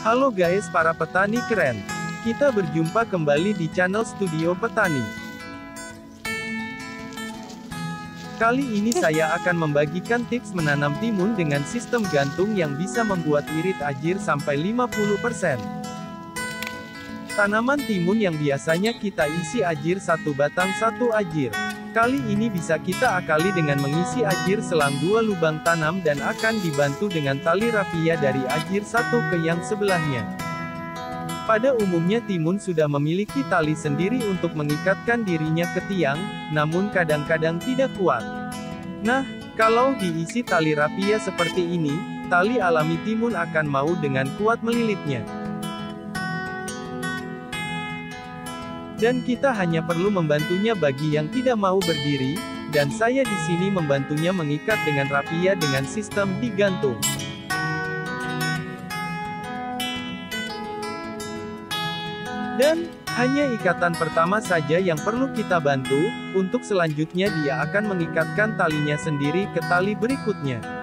Halo guys para petani keren. Kita berjumpa kembali di channel Studio Petani. Kali ini saya akan membagikan tips menanam timun dengan sistem gantung yang bisa membuat irit ajir sampai 50%. Tanaman timun yang biasanya kita isi ajir satu batang satu ajir. Kali ini bisa kita akali dengan mengisi ajir selang dua lubang tanam dan akan dibantu dengan tali rafia dari ajir satu ke yang sebelahnya. Pada umumnya timun sudah memiliki tali sendiri untuk mengikatkan dirinya ke tiang, namun kadang-kadang tidak kuat. Nah, kalau diisi tali rafia seperti ini, tali alami timun akan mau dengan kuat melilitnya. Dan kita hanya perlu membantunya bagi yang tidak mau berdiri, dan saya di sini membantunya mengikat dengan rapia dengan sistem digantung. Dan, hanya ikatan pertama saja yang perlu kita bantu, untuk selanjutnya dia akan mengikatkan talinya sendiri ke tali berikutnya.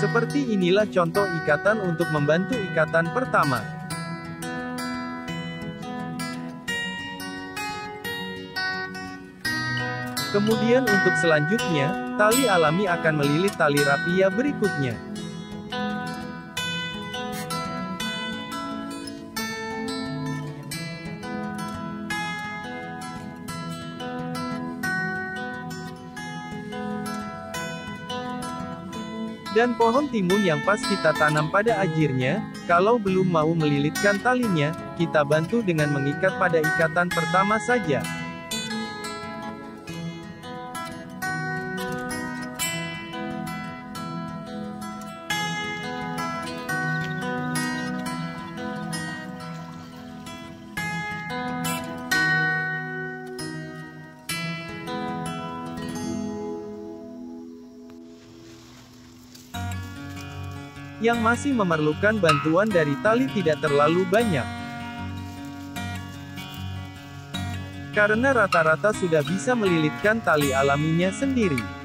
Seperti inilah contoh ikatan untuk membantu ikatan pertama. Kemudian untuk selanjutnya, tali alami akan melilit tali rapia berikutnya. Dan pohon timun yang pas kita tanam pada ajirnya, kalau belum mau melilitkan talinya, kita bantu dengan mengikat pada ikatan pertama saja. Yang masih memerlukan bantuan dari tali tidak terlalu banyak. Karena rata-rata sudah bisa melilitkan tali alaminya sendiri.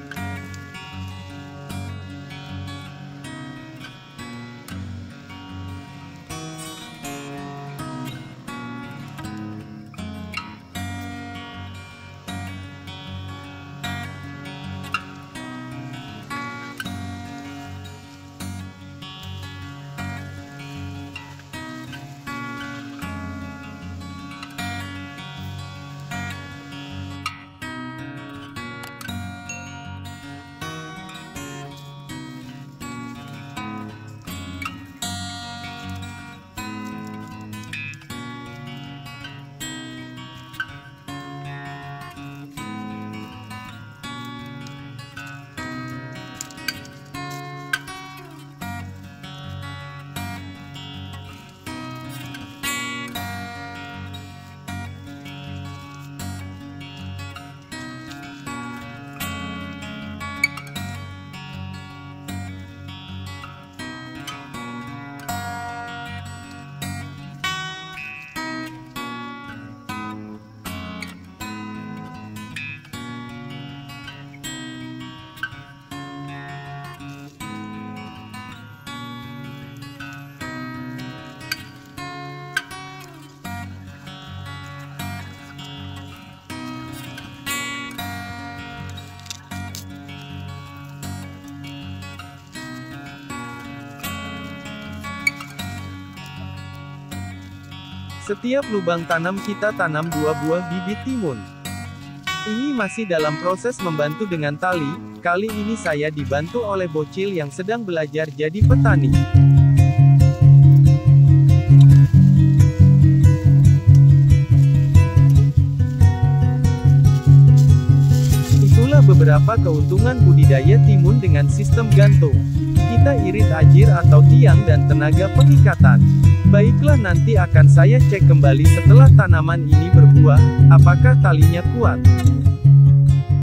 Setiap lubang tanam kita tanam dua buah bibit timun. Ini masih dalam proses membantu dengan tali, kali ini saya dibantu oleh bocil yang sedang belajar jadi petani. Beberapa keuntungan budidaya timun dengan sistem gantung. Kita irit ajir atau tiang dan tenaga pengikatan. Baiklah nanti akan saya cek kembali setelah tanaman ini berbuah, apakah talinya kuat.